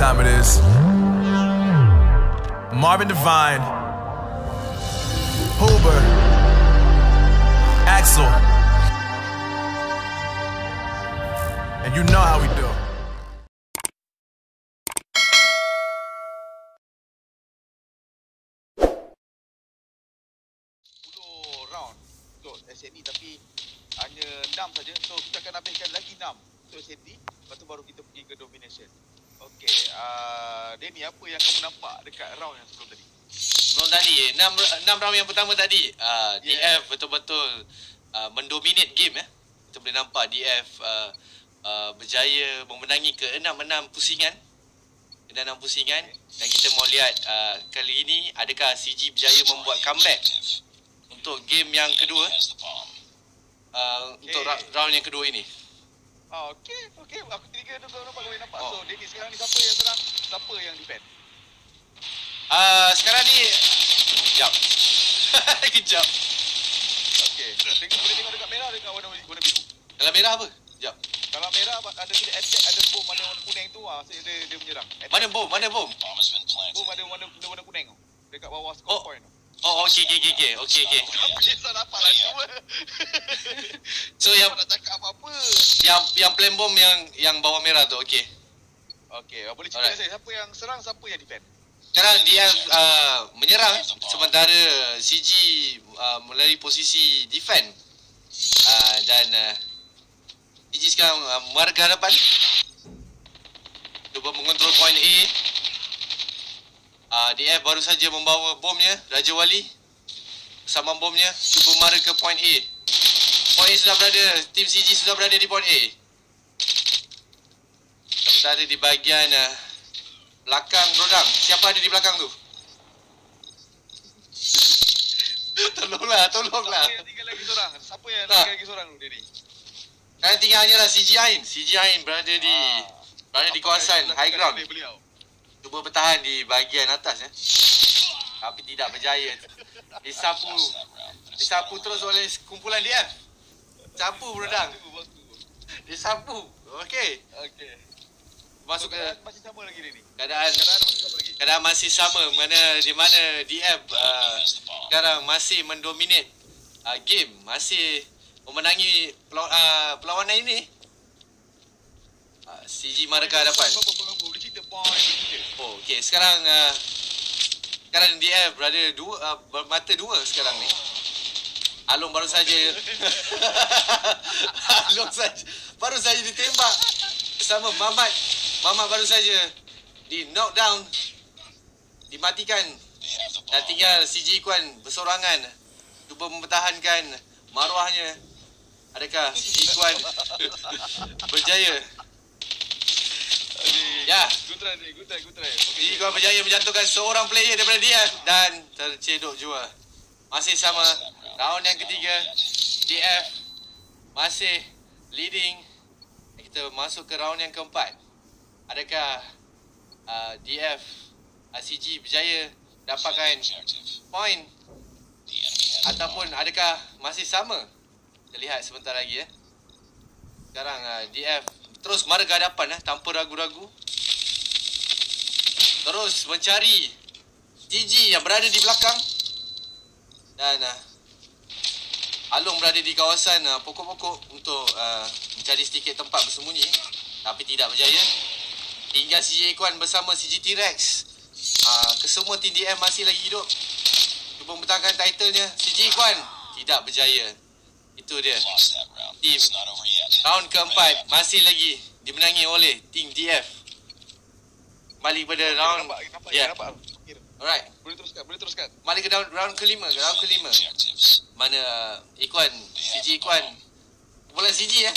time it is. Marvin Devine, Huber, Axel. And you know how we do. round untuk SND tapi hanya 6 saja. So kita akan habiskan lagi 6 untuk. Lepas tu baru kita pergi ke domination. Okey, uh, Denny apa yang kamu nampak dekat round yang sebelum tadi? Sebelum tadi, 6 6 round yang pertama tadi, uh, Yeah. DF betul-betul uh, mendominate game ya. Kita boleh nampak DF uh, uh, berjaya memenangi ke 6-6 pusingan. Dan 6 pusingan dan kita mau lihat uh, kali ini adakah CG berjaya membuat comeback untuk game yang kedua uh, untuk ra- round yang kedua ini. Ah, okey, okey. Aku tiga tu kau nampak kau boleh nampak. Oh. So Denny sekarang ni siapa yang serang, siapa yang defend? Uh, sekarang ni Sekejap Kejap Okey. Tengok boleh tengok dekat merah dekat warna warna biru. Dalam merah apa? Sekejap Kalau merah ada tulis attack ada bom ada warna kuning tu ah dia dia menyerang. Attack. Mana bom? Mana bom? Bom ada warna warna, warna kuning tu. Dekat bawah score Oh. point tu. Oh, okey, okey, okey, okey, okey, okey. Habis tak dapat lah semua. So yang nak cakap apa-apa. yang yang plan bom yang yang bawah merah tu, okey. Okey, boleh cerita Alright. saya siapa yang serang, siapa yang defend? Sekarang dia uh, menyerang sementara CG uh, melalui posisi defend. Uh, dan uh, CG sekarang uh, marga hadapan. Cuba mengontrol point A. Uh, DF baru saja membawa bomnya, Raja Wali. Bersama bomnya, cuba mara ke point A. Point A sudah berada, tim CG sudah berada di point A. Sementara di bahagian uh, belakang Brodang. Siapa ada di belakang tu? tolonglah, tolonglah. Siapa yang tinggal lagi seorang? Siapa yang Tak. tinggal lagi seorang tu Denny? Kan tinggal hanyalah CG Ain. CG Ain berada di Ah. berada di kawasan yang high ground. Cuba bertahan di bahagian atas ya. Tapi tidak berjaya. Disapu. Disapu terus oleh kumpulan DF. Sapu tunggu. Disapu. Okey. Okey. Masuk ke Keadaan masih sama lagi Denny. keadaan Keadaan masih sama lagi. keadaan masih sama mana di mana DF uh, sekarang masih mendominate uh, game masih memenangi pelaw- uh, perlawanan ini uh, CG apa apa oh okey sekarang uh, sekarang DF berada dua uh, bermata dua sekarang ni. Along baru saja. Along saja. Baru saja ditembak bersama Mamat. Mamat baru saja di knockdown dimatikan. Dan tinggal CG Kwan bersorangan cuba mempertahankan maruahnya. Adakah CG Kwan berjaya. Ya. Good try good try, good try. CG Kwan berjaya menjatuhkan seorang player daripada dia dan tercedok jua. Masih sama. Round yang ketiga DF masih leading. Kita masuk ke round yang keempat. Adakah uh, DF uh, CG berjaya dapatkan point? Ataupun adakah masih sama? Kita lihat sebentar lagi ya. Sekarang uh, DF terus mara ke hadapan eh, tanpa ragu-ragu terus mencari CG yang berada di belakang. Dan uh, Alung berada di kawasan uh, pokok-pokok untuk uh, mencari sedikit tempat bersembunyi tapi tidak berjaya. Hingga CJ Kwan bersama CG T-Rex. Uh, kesemua tim DM masih lagi hidup. Cuba mempertahankan titlenya. CG Kwan tidak berjaya. Itu dia. Tim round. Keempat masih lagi dimenangi oleh tim DF kembali pada round Nampak, nampak, ya nampak. Okey. alright Boleh teruskan, boleh teruskan. Mari ke round, round kelima, ke round kelima. Mana uh, Ikwan, CG Ikwan. Kumpulan CG ya.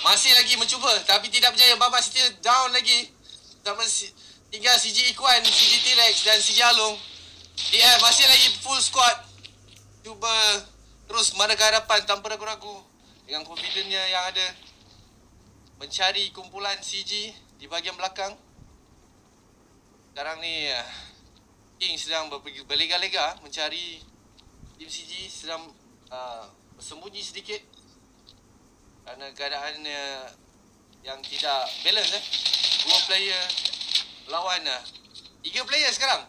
Masih lagi mencuba tapi tidak berjaya. Babat still down lagi. Sama si, tinggal CG Ikwan, CG T-Rex dan CG Alung. Dia masih lagi full squad. Cuba terus mana ke hadapan tanpa ragu-ragu. Dengan confidentnya yang ada. Mencari kumpulan CG di bahagian belakang. Sekarang ni uh, King sedang berlega-lega mencari tim CG sedang uh, bersembunyi sedikit kerana keadaannya yang tidak balance eh. Dua player melawan uh, tiga player sekarang.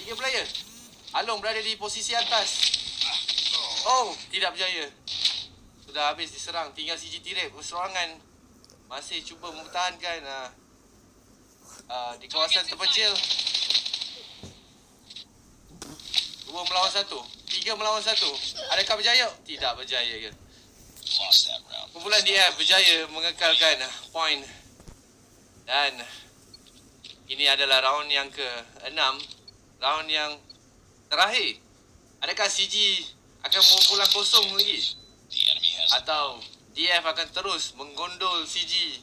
Tiga player. Along berada di posisi atas. Oh, tidak berjaya. Sudah habis diserang. Tinggal CG Tirek berserangan. Masih cuba mempertahankan uh, uh, di kawasan terpencil. Dua melawan satu. Tiga melawan satu. Adakah berjaya? Tidak berjaya ke? Kumpulan DF berjaya mengekalkan point. Dan ini adalah round yang ke-6. Round yang terakhir. Adakah CG akan mempulang kosong lagi? Atau DF akan terus menggondol CG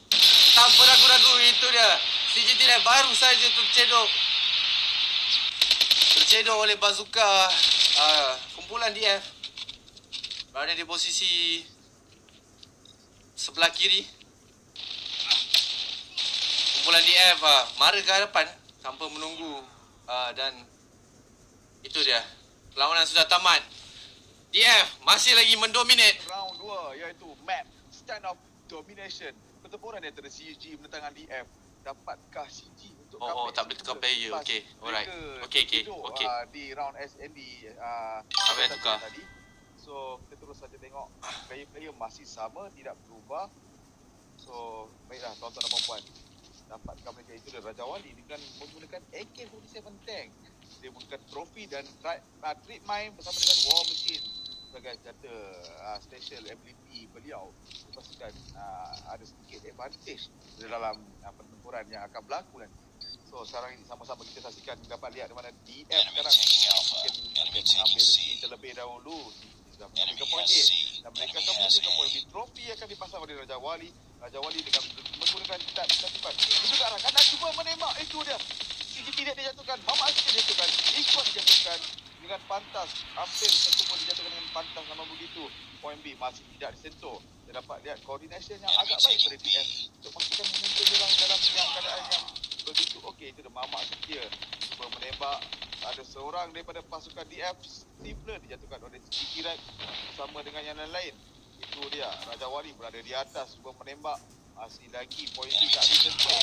tanpa ragu-ragu itu dia. CG tidak baru saja tercedok. Tercedok oleh bazooka uh, kumpulan DF berada di posisi sebelah kiri. Kumpulan DF uh, mara ke hadapan tanpa menunggu uh, dan itu dia. Perlawanan sudah tamat. DF masih lagi mendominate. Round 2 iaitu map. Stand of domination. Pertempuran antara CG menentang DF. Dapatkah CG untuk Oh, oh, tak boleh tukar player. Okey, alright. mereka Okey, okey, duduk, okey. ah, di round SND uh, Tak payah tukar. tadi. So kita terus saja tengok player-player masih sama tidak berubah. So baiklah tuan-tuan dan puan Dapatkan mereka itu dari Raja Wali dengan menggunakan AK-47 tank. Dia menggunakan trofi dan uh, trip mine bersama dengan war machine sebagai kata uh, special ability beliau pastikan uh, ada sedikit advantage dalam uh, pertempuran yang akan berlaku nanti. So sekarang ini sama-sama kita saksikan dapat lihat di mana DF sekarang mungkin akan mengambil skill terlebih dahulu sudah mengambil ke point A dan mereka akan menuju ke point B. Trofi akan dipasang oleh Raja Wali. Raja Wali dengan menggunakan tab tertipan. Itu ke arah kanan cuba menembak itu dia. Sisi tidak dijatuhkan. Mama Aziz dijatuhkan. Ikut dijatuhkan dengan pantas. Hampir semua pantas nama begitu. Point B masih tidak disentuh. Kita dapat lihat coordination yang agak baik pada DF untuk pastikan momentum diorang dalam yang keadaan yang begitu okey. Itu dia Mama Aziz dia. Cuba menembak. Ada seorang daripada pasukan DF Stifler dijatuhkan oleh Siti Rat bersama dengan yang lain-lain. Itu dia. Raja Wali berada di atas cuba menembak. Masih lagi poin B tak disentuh.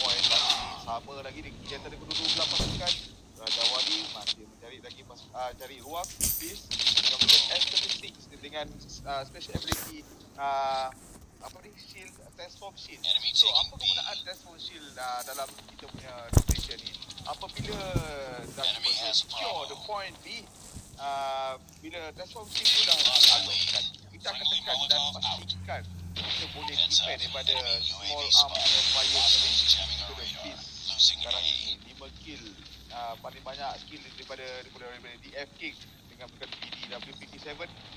Poin masih sama lagi di antara kedua-dua pasukan. Raja Wali masih mencari lagi pas, uh, cari ruang. Please. S36 dengan uh, special ability uh, apa ni shield transform shield. So apa kegunaan transform shield uh, dalam kita punya station ni? Apabila dah secure the point B uh, bila transform shield tu dah dialokkan kita akan tekan dan pastikan kita boleh defend daripada small arm and fire damage to the beast. Sekarang ini 5 kill uh, paling banyak skill daripada daripada, daripada DF King dengan bukan BD WPT7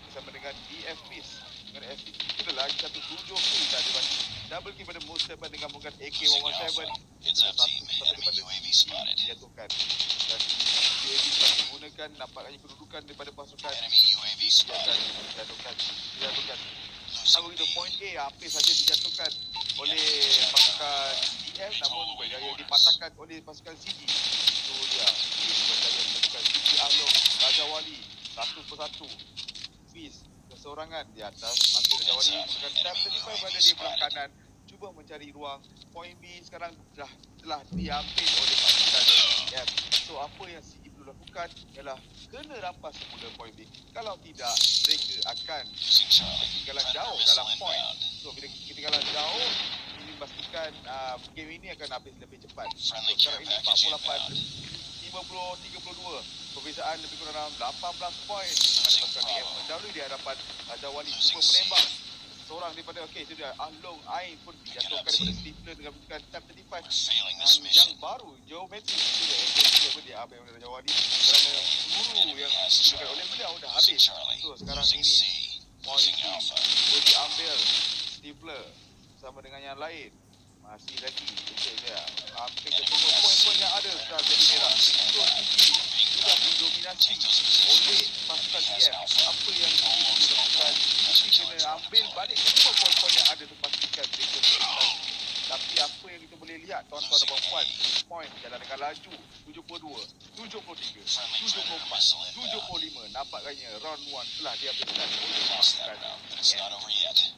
bersama dengan DF Beast dengan itu dah lagi satu tujuh kill dah dibanding double kill pada 7 dengan menggunakan AK-117 itu dah satu satu daripada dijatuhkan dan UAV telah digunakan nampaknya kedudukan daripada pasukan. Dijatuhkan dijatuhkan Aku itu point A hampir saja dijatuhkan oleh pasukan DF namun berjaya dipatahkan oleh pasukan CG. Itu dia. Berjaya menjatuhkan CG Along, Raja Wali satu persatu. Fiz keseorangan di atas masih Raja Wali menggunakan tab 35 berada di belah kanan cuba mencari ruang point B sekarang dah telah diambil oleh pasukan DF. So apa yang CG perlu lakukan ialah kena rampas semula point B. Kalau tidak mereka akan ketinggalan jauh dalam point. So bila ketinggalan jauh ini pastikan uh, game ini akan habis lebih cepat. So sekarang ini 48 50 32 perbezaan lebih kurang dalam 18 poin. Mana pasukan DF mendahului di hadapan Raja Wali cuba menembak. Seorang daripada okey itu dia Ahlong Ain pun dijatuhkan daripada Stifler dengan menggunakan tab 35 yang, yang baru geometri itu dia dia pun dia ambil oleh Raja Wali kerana peluru yang digunakan oleh beliau dah habis. So sekarang ini poin boleh diambil. Stifler sama dengan yang lain. Masih lagi. Kecil dia hampir ke semua poin-poin yang ada. Sudah jadi merah. so tinggi sudah didominasi oleh pasukan DF apa yang kita lakukan mesti kena ambil balik semua poin-poin yang ada tu pastikan mereka tapi apa yang kita boleh lihat tuan-tuan dan puan poin jalan dengan laju 72 73 74 75 nampaknya round 1 telah dihabiskan oleh pasukan DF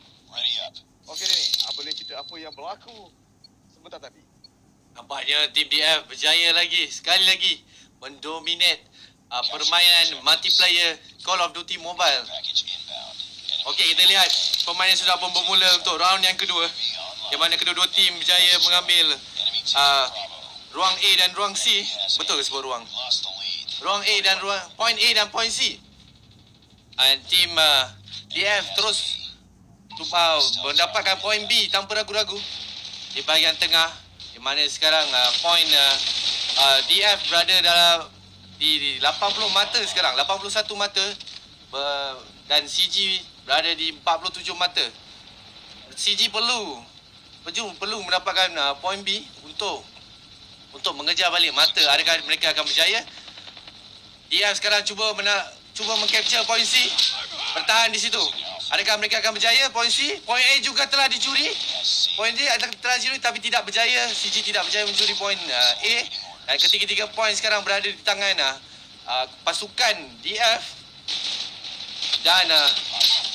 Okey ni, apa boleh cerita apa yang berlaku sebentar tadi. Nampaknya tim DF berjaya lagi sekali lagi mendominate uh, permainan multiplayer Call of Duty Mobile. Okey, kita lihat permainan sudah pun bermula untuk round yang kedua. Di mana kedua-dua tim berjaya mengambil uh, ruang A dan ruang C. Betul ke sebut ruang? Ruang A dan ruang point A dan point C. And tim uh, DF terus uh, mendapatkan point B tanpa ragu-ragu di bahagian tengah di mana sekarang uh, point uh, uh, DF berada dalam di, di 80 mata sekarang 81 mata. Ber, dan CG berada di 47 mata. CG perlu perlu, perlu mendapatkan uh, point B untuk untuk mengejar balik mata. Adakah mereka akan berjaya? DF sekarang cuba mena, cuba mengcapture point C bertahan di situ. Adakah mereka akan berjaya? Point C point A juga telah dicuri. Poin dia adalah dicuri tapi tidak berjaya. CG tidak berjaya mencuri poin uh, A. Dan ketiga-tiga poin sekarang berada di tangan uh, pasukan DF. Dan uh,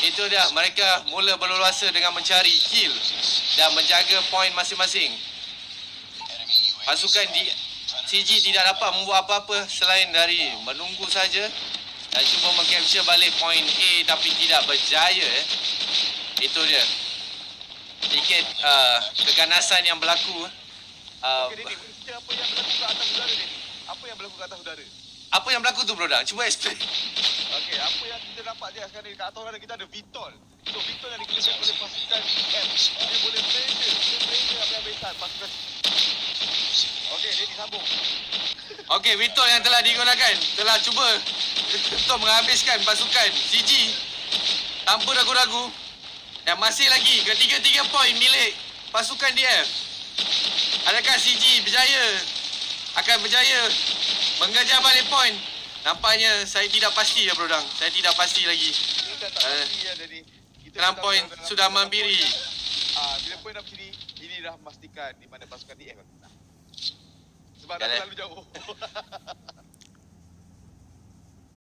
itu dia mereka mula berleluasa dengan mencari kill dan menjaga poin masing-masing. Pasukan di CG tidak dapat membuat apa-apa selain dari menunggu saja dan cuba mengcapture balik poin A tapi tidak berjaya. Eh. Itu dia sedikit uh, keganasan yang berlaku. Uh, Cerita apa yang berlaku kat atas udara, Denny? Apa yang berlaku kat atas udara? Apa yang berlaku tu, Brodang? Cuba explain. Okey, apa yang kita nampak dia sekarang ni kat atas udara kita ada Vitol. So, Vitol yang digunakan oleh pasukan M. Dia boleh pressure, dia pressure habis-habisan pasukan. Okey, Denny, sambung. Okey, Vitol yang telah digunakan telah cuba untuk menghabiskan pasukan CG tanpa ragu-ragu dan masih lagi ketiga-tiga poin milik pasukan DF. Adakah CG berjaya? Akan berjaya mengejar balik poin? Nampaknya saya tidak pasti ya, Brodang. Saya tidak pasti lagi. Kerana uh, poin sudah membiri. Ah, bila poin dah begini, ini dah memastikan di mana pasukan DF. Sebab dah terlalu jauh.